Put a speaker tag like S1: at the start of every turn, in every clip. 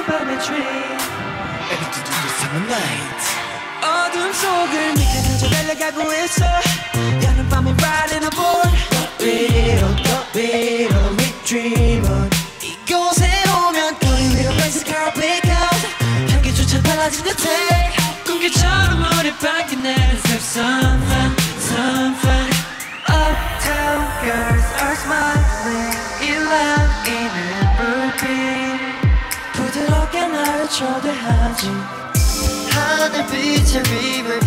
S1: 날 밤의 트리
S2: Everything to the summer night
S1: 어둠 속을 네가 던져 달려가고 있어 여름 밤에 riding a board 더 위로 더 위로 midstream 이곳에 오면 거리 위로 펜스 car pick out 향기조차 달라진 듯해 공기처럼 우리 밖에 내린 새 sunlight sunlight Uptown girls are smart. 초대하지
S3: 하늘빛의
S1: 리뷰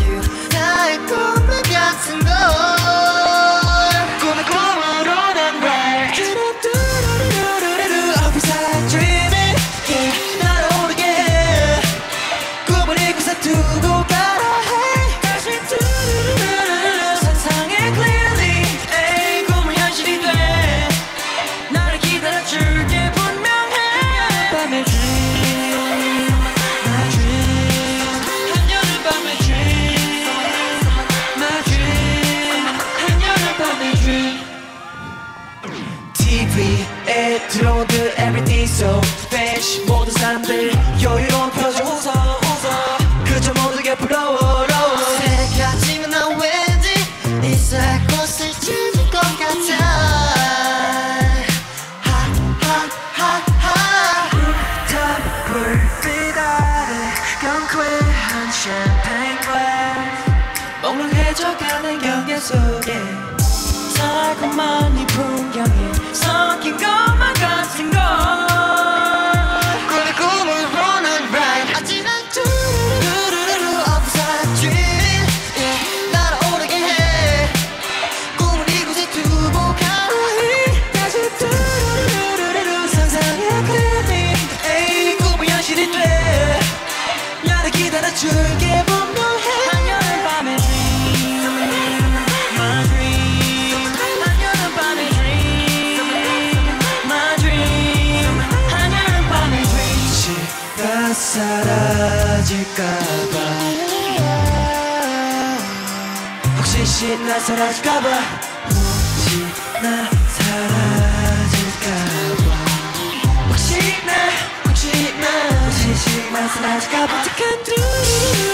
S1: 들어오듯 everything so fresh. 모든 사람들 혹시 나
S3: 사라질까봐
S1: 혹시 나 사라질까봐 혹시 나 혹시 나 혹시 나 사라질까봐 어떡한 두